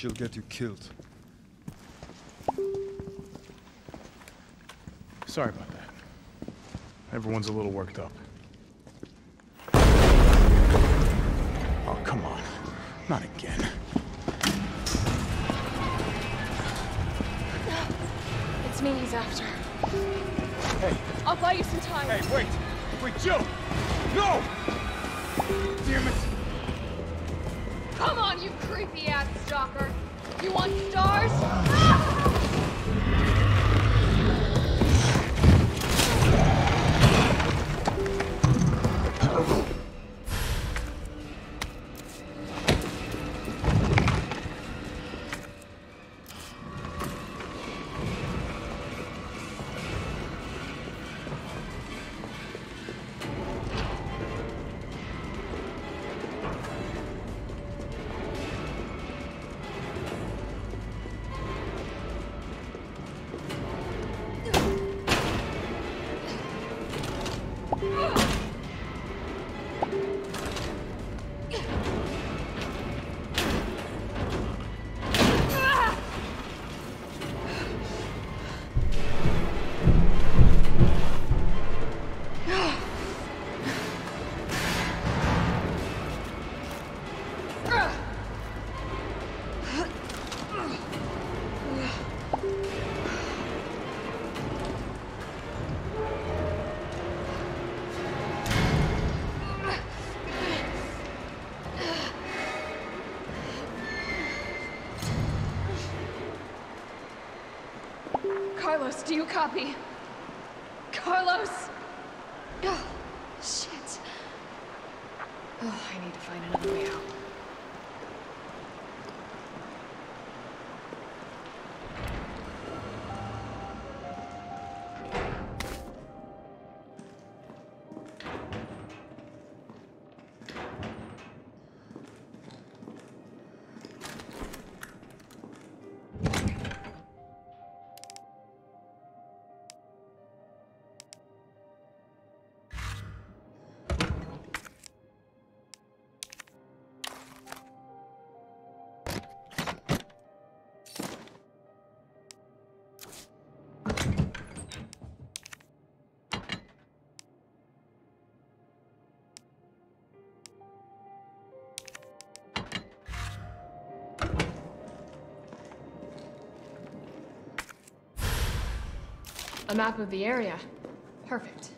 She'll get you killed. Sorry about that. Everyone's a little worked up. Oh, come on. Not again. It's me he's after. Hey, I'll buy you some time. hey, wait! Wait, Jill! No! Damn it! Come on, you creepy ass stalker. You want stars? Ah! Carlos, do you copy? Carlos! A map of the area. Perfect.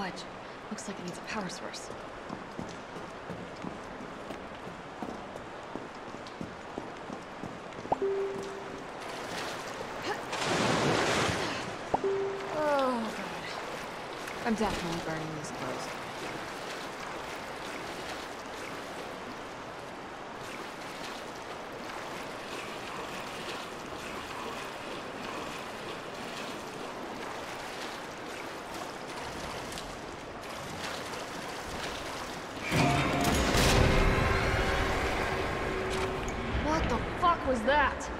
Door. Looks like it needs a power source. Oh, God. I'm definitely burning these clothes. That?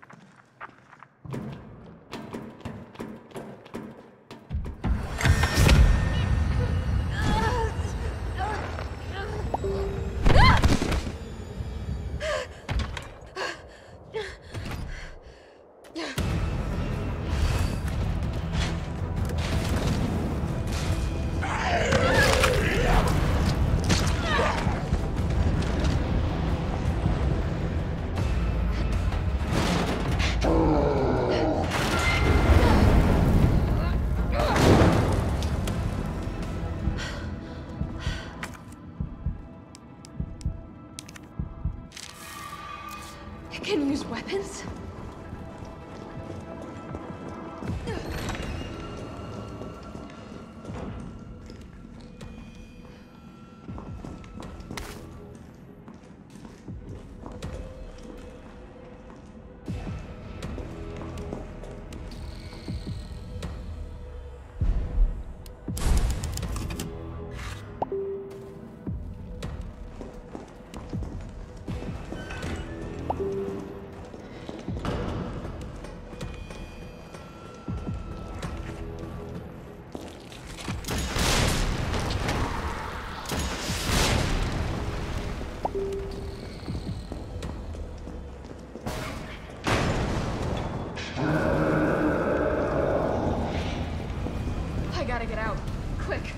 Get out. Quick.